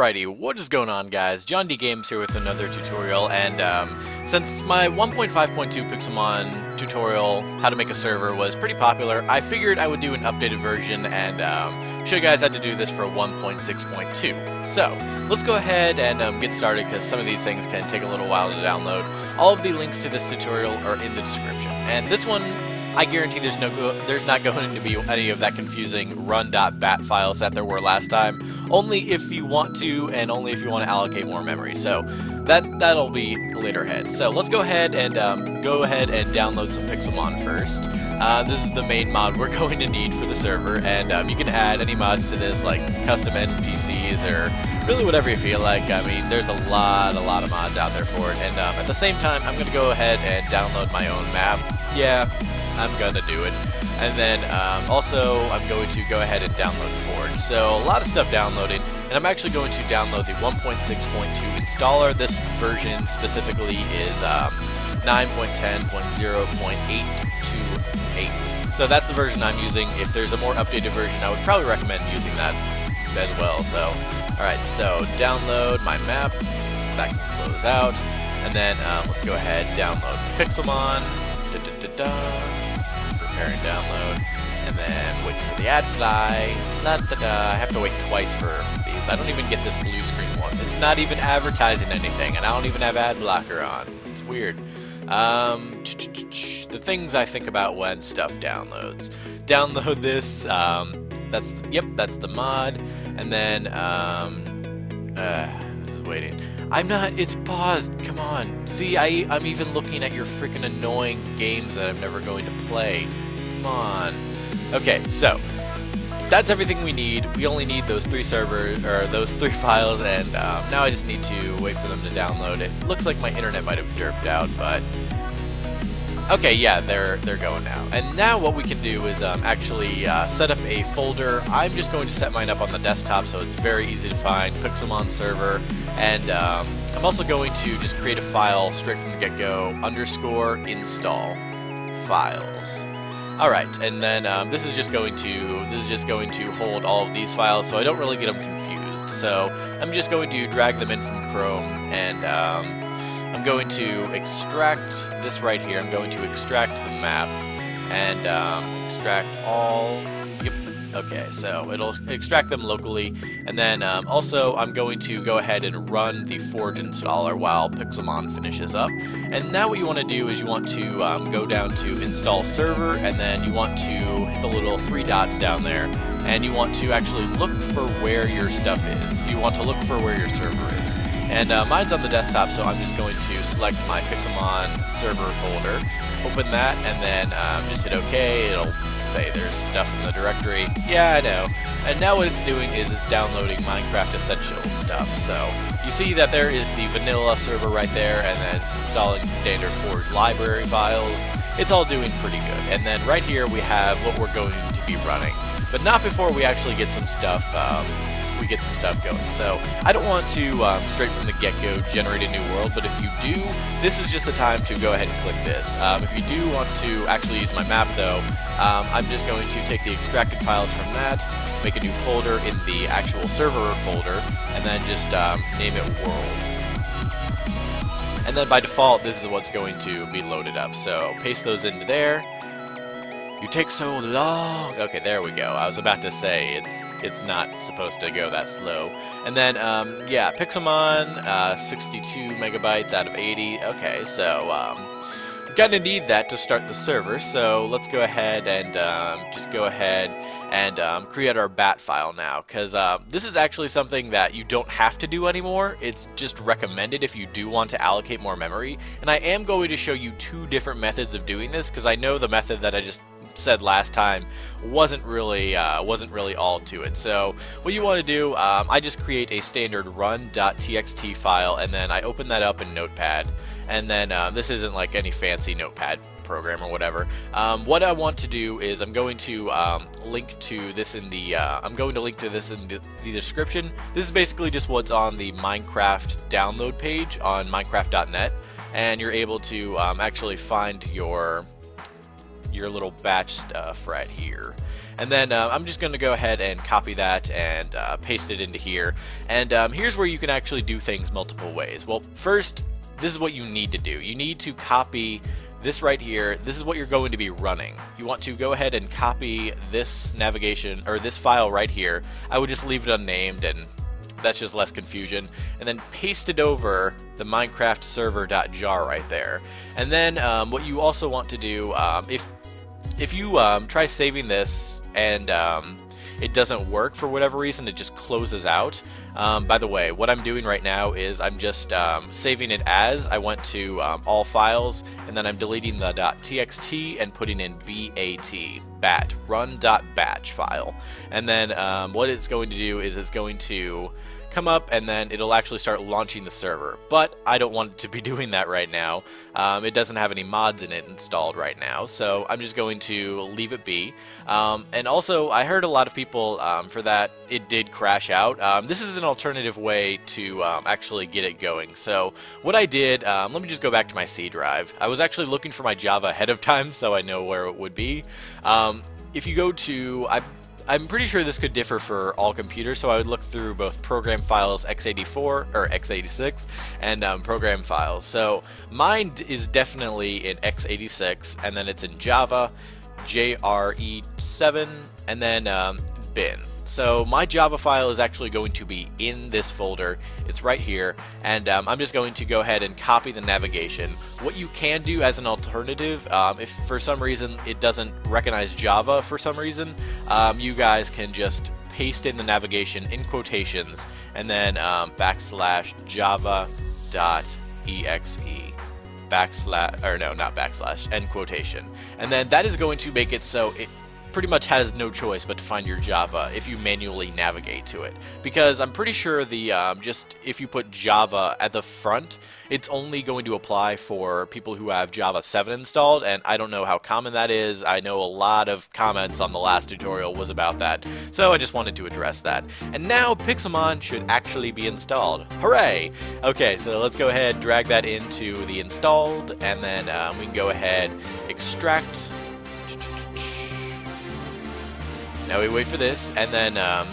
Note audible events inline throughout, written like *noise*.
Alrighty, what is going on guys? JondGames here with another tutorial and um, since my 1.5.2 Pixelmon tutorial, how to make a server, was pretty popular, I figured I would do an updated version and um, show you guys how to do this for 1.6.2. So, let's go ahead and um, get started because some of these things can take a little while to download. All of the links to this tutorial are in the description. And this one I guarantee there's no there's not going to be any of that confusing run.bat files that there were last time. Only if you want to, and only if you want to allocate more memory. So that that'll be later ahead. So let's go ahead and um, go ahead and download some Pixelmon first. Uh, this is the main mod we're *laughs* going to need for the server, and um, you can add any mods to this, like custom NPCs or really whatever you feel like. I mean, there's a lot, a lot of mods out there for it. And um, at the same time, I'm going to go ahead and download my own map. Yeah, I'm gonna do it. And then um, also I'm going to go ahead and download Forge. So a lot of stuff downloading, and I'm actually going to download the 1.6.2 installer. This version specifically is um, 9.10.0.828. So that's the version I'm using. If there's a more updated version, I would probably recommend using that as well. So, alright, so download my map, that can close out, and then um, let's go ahead, download Pixelmon, da, da, da, preparing download, and then wait for the ad fly. La da da. I have to wait twice for these. I don't even get this blue screen one. It's not even advertising anything, and I don't even have ad blocker on. It's weird. Um, the things I think about when stuff downloads. Download this. Um, that's yep, that's the mod, and then um, uh, this is waiting. I'm not, it's paused, come on. See, I, I'm even looking at your freaking annoying games that I'm never going to play. Come on. Okay, so that's everything we need. We only need those three servers, or those three *laughs* files, and um, now I just need to wait for them to download. It looks like my internet might have derped out, but Okay, yeah, they're they're going now. And now what we can do is um, actually uh, set up a folder. I'm just going to set mine up on the desktop so it's very easy to find, Pixelmon server, and um, I'm also going to just create a file straight from the get-go, underscore install files. Alright, and then um, this is just going to this is just going to hold all of these files so I don't really get them confused. So I'm just going to drag them in from Chrome and um, I'm going to extract this right here. I'm going to extract the map and um, extract all Okay, so it'll extract them locally, and then um, also I'm going to go ahead and run the Forge installer while Pixelmon finishes up. And now what you want to do is you want to um, go down to install server, and then you want to hit the little three dots down there, and you want to actually look for where your stuff is. You want to look for where your server is. And uh, mine's on the desktop, so I'm just going to select my Pixelmon server folder, open that, and then um, just hit OK. It'll say there's stuff in the directory. Yeah, I know. And now what it's doing is it's downloading Minecraft Essential stuff. So you see that there is the vanilla server right there, and then it's installing the standard Forge library files. It's all doing pretty good. And then right here we have what we're going to be running. But not before we actually get some stuff um, we get some stuff going. So I don't want to, um, straight from the get-go, generate a new world, but if you do, this is just the time to go ahead and click this. Um, if you do want to actually use my map, though, um, I'm just going to take the extracted files from that, make a new folder in the actual server folder, and then just um, name it world. And then by default, this is what's going to be loaded up. So paste those into there, you take so long. Okay, there we go. I was about to say it's it's not supposed to go that slow. And then, um, yeah, Pixelmon, uh, 62 megabytes out of 80. Okay, so um, gonna need that to start the server. So let's go ahead and um, just go ahead and um, create our bat file now, because um, this is actually something that you don't have to do anymore. It's just recommended if you do want to allocate more memory. And I am going to show you two different methods of doing this, because I know the method that I just said last time wasn't really uh, wasn't really all to it. So what you want to do, um, I just create a standard run.txt file and then I open that up in Notepad. And then um, this isn't like any fancy Notepad program or whatever. Um, what I want to do is I'm going to um, link to this in the uh, I'm going to link to this in the, the, description. This is basically just what's on the Minecraft download page on Minecraft.net, and you're able to um, actually find your your little batch stuff right here. And then uh, I'm just going to go ahead and copy that and uh, paste it into here. And um, here's where you can actually do things multiple ways. Well, first, this is what you need to do. You need to copy this right here, this is what you're going to be running. You want to go ahead and copy this navigation, or this file right here. I would just leave it unnamed and that's just less confusion. And then paste it over the Minecraft server.jar right there. And then um, what you also want to do, um, if if you um, try saving this and um, it doesn't work for whatever reason, it just closes out. Um, by the way, what I'm doing right now is I'm just um, saving it as I went to um, all files, and then I'm deleting the .txt and putting in bat, bat, run.batch file. And then um, what it's going to do is it's going to come up and then it'll actually start launching the server. But I don't want it to be *laughs* doing that right now. Um, it doesn't have any mods in it installed right now, so I'm just going to leave it be. Um, and also, I heard a lot of people um, for that it did crash out. Um, this is an alternative way to um, actually get it going. So what I did, um, let me just go back to my C drive. I was actually looking for my Java ahead of time so I know where it would be. if you go to, I I'm pretty sure this could differ for all computers, so I would look through both program files x84 or x86 and um, program files. So mine is definitely in x86, and then it's in Java, JRE7, and then um, bin. So my Java file is actually going to be in this folder. It's right here, and um, I'm just going to go ahead and copy the navigation. What you can do as an alternative, um, if for some reason it doesn't recognize Java for some reason, um, you guys can just paste in the navigation in quotations and then um, backslash java dot exe backslash or no not backslash end quotation and then that is going to make it so it pretty much has no choice but to find your Java if you manually navigate to it. Because I'm pretty sure the um, just if you put Java at the front, it's only going to apply for people who have Java 7 installed, and I don't know how common that is. I know a lot of comments on the last tutorial was about that, so I just wanted to address that. And now Pixelmon should actually be installed. Hooray! Okay, so let's go ahead, drag that into the installed, and then um, we can go ahead, extract now we wait for this, and then, um,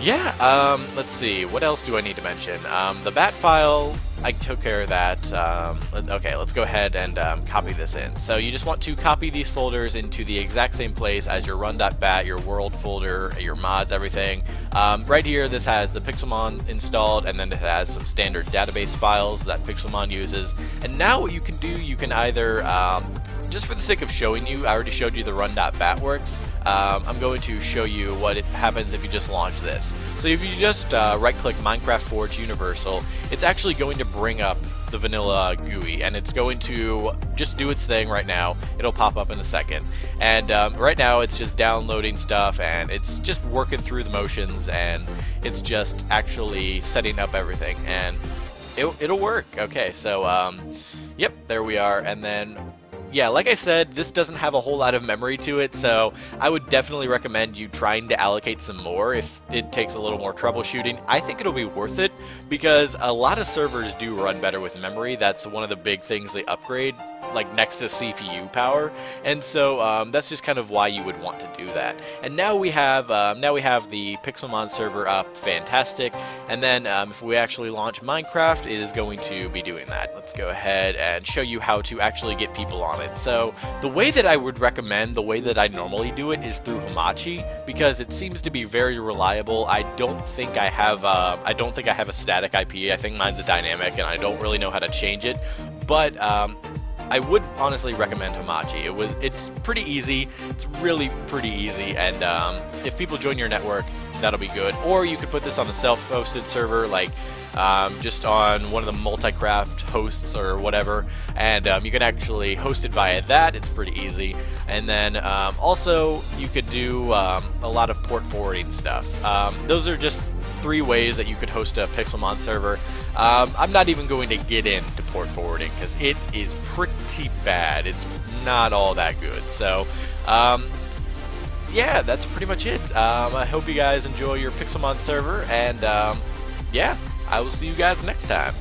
yeah, um, let's see, what else do I need to mention? Um, the bat file, I took care of that. Um, okay, let's go ahead and um, copy this in. So you just want to copy these folders into the exact same place as your run.bat, your world folder, your mods, everything. Um, right here, this has the Pixelmon installed, and then it has some standard database files that Pixelmon uses. And now what you can do, you can either um, just for the sake of showing you, I already showed you the run.bat works. Um, I'm going to show you what happens if you just launch this. So if you just uh, right-click Minecraft Forge Universal, it's actually going to bring up the vanilla GUI, and it's going to just do its thing right now. It'll pop up in a second. And um, right now, it's just downloading stuff, and it's just working through the motions, and it's just actually setting up everything. And it, will work. Okay, so, um, yep, there we are. And then yeah, like I said, this doesn't have a whole lot of memory to it, so I would definitely recommend you trying to allocate some more if it takes a little more troubleshooting. I think it'll be worth it because a lot of servers do run better with memory. That's one of the big things they upgrade like next to CPU power, and so um, that's just kind of why you would want to do that. And now we have um, now we have the Pixelmon server up, fantastic. And then um, if we actually launch Minecraft, it is going to be doing that. Let's go ahead and show you how to actually get people on it. So the way that I would recommend, the way that I normally do it, is through Hamachi because it seems to be very reliable. I don't think I have uh, I don't think I have a static IP. I think mine's a dynamic, and I don't really know how to change it. But um, I would honestly recommend Hamachi. It was it's pretty easy. It's really pretty easy, and um, if people join your network, that'll be good. Or you could put this on a self-hosted server, like um, just on one of the multi-craft hosts or whatever, and um, you can actually host it via that. It's pretty easy. And then um, also you could do um, a lot of port forwarding stuff. Um, those are just three ways that you could host a Pixelmon server. Um, I'm not even going to get into port forwarding because it is pretty bad. It's not all that good. So, um, yeah, that's pretty much it. Um, I hope you guys enjoy your Pixelmon server, and um, yeah, I will see you guys next time.